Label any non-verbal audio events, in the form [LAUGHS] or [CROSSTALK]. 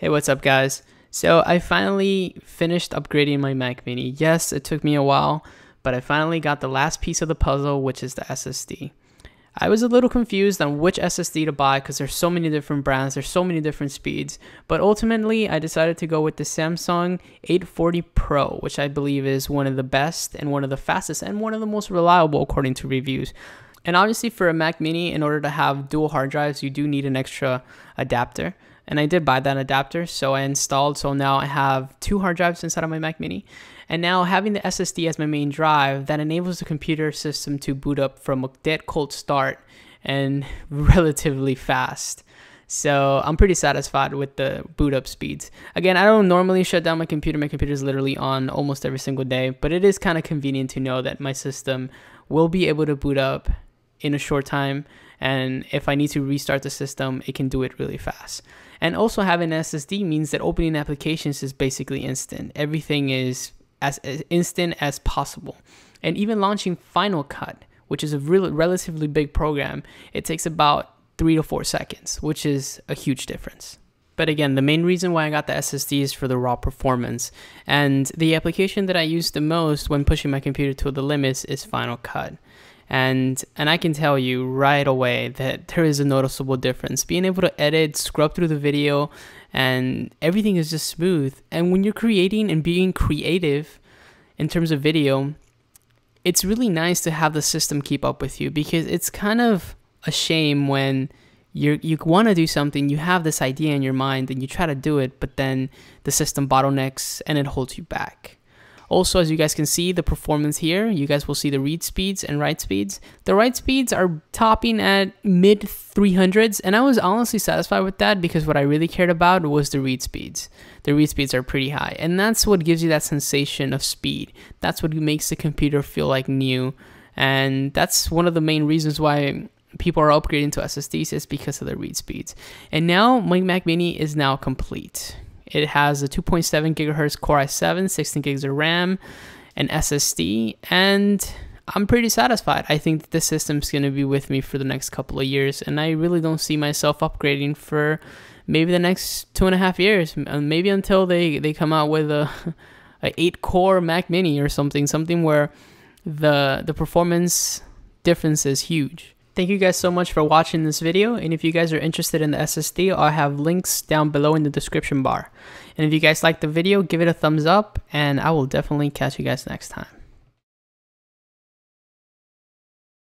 Hey, what's up, guys? So, I finally finished upgrading my Mac Mini. Yes, it took me a while, but I finally got the last piece of the puzzle, which is the SSD. I was a little confused on which SSD to buy because there's so many different brands, there's so many different speeds, but ultimately I decided to go with the Samsung 840 Pro, which I believe is one of the best and one of the fastest and one of the most reliable according to reviews. And obviously for a Mac Mini, in order to have dual hard drives, you do need an extra adapter and I did buy that adapter. So I installed. So now I have two hard drives inside of my Mac Mini, and now having the SSD as my main drive that enables the computer system to boot up from a dead cold start and [LAUGHS] relatively fast. So I'm pretty satisfied with the boot up speeds. Again, I don't normally shut down my computer. My computer is literally on almost every single day, but it is kind of convenient to know that my system will be able to boot up in a short time. And if I need to restart the system, it can do it really fast. And also having an SSD means that opening applications is basically instant. Everything is as, as instant as possible. And even launching Final Cut, which is a really relatively big program, it takes about three to four seconds, which is a huge difference. But again, the main reason why I got the SSD is for the raw performance. And the application that I use the most when pushing my computer to the limits is Final Cut and and I can tell you right away that there is a noticeable difference. Being able to edit, scrub through the video, and everything is just smooth. And when you're creating and being creative in terms of video, it's really nice to have the system keep up with you because it's kind of a shame when you you want to do something, you have this idea in your mind and you try to do it, but then the system bottlenecks and it holds you back. Also, as you guys can see, the performance here, you guys will see the read speeds and write speeds. The write speeds are topping at mid 300s, and I was honestly satisfied with that because what I really cared about was the read speeds. The read speeds are pretty high, and that's what gives you that sensation of speed. That's what makes the computer feel like new, and that's one of the main reasons why people are upgrading to SSDs is because of the read speeds. And now my Mac Mini is now complete. It has a 2.7 gigahertz Core i7, 16 gigs of RAM, an SSD, and I'm pretty satisfied. I think this system's going to be with me for the next couple of years, and I really don't see myself upgrading for maybe the next two and a half years, uh, maybe until they, they come out with a, [LAUGHS] a eight core Mac Mini or something, something where the the performance difference is huge. Thank you guys so much for watching this video. And if you guys are interested in the SSD, I'll have links down below in the description bar. And if you guys like the video, give it a thumbs up and I will definitely catch you guys next time.